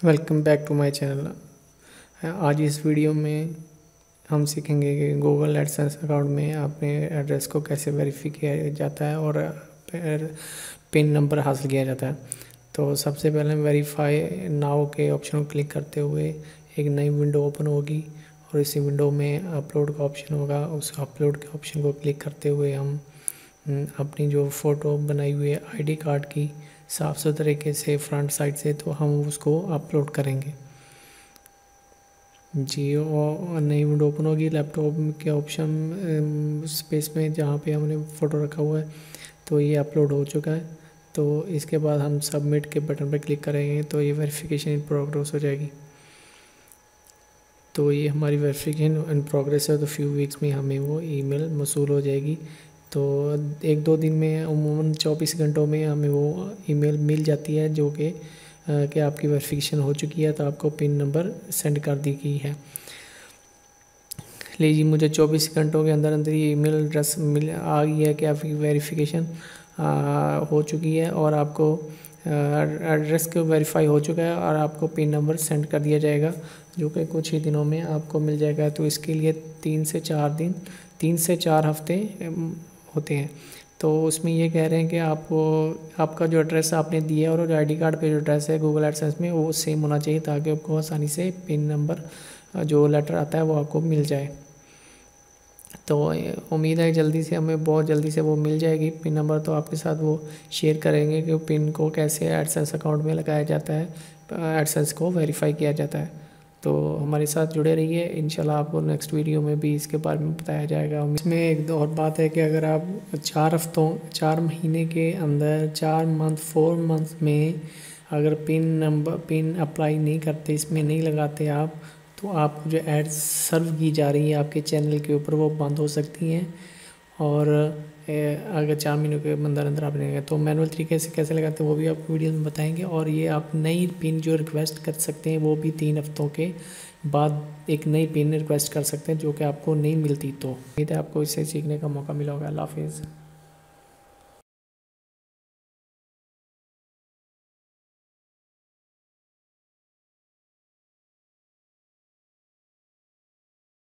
Welcome back to my channel आज इस video में हम सीखेंगे कि गूगल एडसेंस अकाउंट में अपने एड्रेस को कैसे वेरीफाई किया जाता है और पिन नंबर हासिल किया जाता है। तो सबसे पहले वेरीफाई नाउ के ऑप्शन को क्लिक करते हुए एक नई विंडो ओपन होगी और इसी विंडो में अपलोड का ऑप्शन होगा। उस अपलोड के ऑप्शन को क्लिक करते हुए हम अपनी जो फ़ोटो बनाई हुई है आईडी कार्ड की साफ़ सुथरे तरीके से, फ्रंट साइड से तो हम उसको अपलोड करेंगे। जी, और नई विंडो ओपन होगी, लैपटॉप के ऑप्शन स्पेस में जहाँ पे हमने फ़ोटो रखा हुआ है तो ये अपलोड हो चुका है। तो इसके बाद हम सबमिट के बटन पर क्लिक करेंगे तो ये वेरिफिकेशन इन प्रोग्रेस हो जाएगी। तो ये हमारी वेरिफिकेशन इन प्रोग्रेस है तो फ्यू वीक्स में हमें वो ईमेल मसूल हो जाएगी। तो एक दो दिन में, उमूमन चौबीस घंटों में हमें वो ईमेल मिल जाती है, जो कि कि आपकी वेरिफिकेशन हो चुकी है तो आपको पिन नंबर सेंड कर दी गई है। लीजिए मुझे चौबीस घंटों के अंदर अंदर ये ईमेल एड्रेस मिल, आ गई है कि आपकी वेरिफिकेशन हो चुकी है, और आपको एड्रेस को वेरीफाई हो चुका है, और आपको पिन नंबर सेंड कर दिया जाएगा, जो कि कुछ ही दिनों में आपको मिल जाएगा। तो इसके लिए तीन से चार दिन, तीन से चार हफ़्ते होते हैं। तो उसमें ये कह रहे हैं कि आपको आपका जो एड्रेस आपने दिया और जो आईडी कार्ड पे जो एड्रेस है गूगल एडसेंस में, वो सेम होना चाहिए ताकि आपको आसानी से पिन नंबर जो लेटर आता है वो आपको मिल जाए। तो उम्मीद है जल्दी से हमें, बहुत जल्दी से वो मिल जाएगी। पिन नंबर तो आपके साथ वो शेयर करेंगे कि पिन को कैसे एडसेंस अकाउंट में लगाया जाता है एडसेंस को वेरीफाई किया जाता है। तो हमारे साथ जुड़े रहिए। इंशाल्लाह आपको नेक्स्ट वीडियो में भी इसके बारे में बताया जाएगा। इसमें एक और बात है कि अगर आप चार हफ्तों चार महीने के अंदर, चार मंथ फोर मंथ में अगर पिन नंबर पिन अप्लाई नहीं करते, इसमें नहीं लगाते आप तो आपको जो एड्स सर्व की जा रही है आपके चैनल के ऊपर, वो बंद हो सकती हैं। और अगर चार महीनों के अंदर अंदर आप लेंगे तो मैनुअल तरीके से कैसे लगाते हैं वो भी आपको वीडियो में बताएँगे। और ये आप नई पिन जो रिक्वेस्ट कर सकते हैं, वो भी तीन हफ्तों के बाद एक नई पिन रिक्वेस्ट कर सकते हैं, जो कि आपको नहीं मिलती तो। है आपको इससे सीखने का मौका मिला होगा। अल्लाह हाफिज़।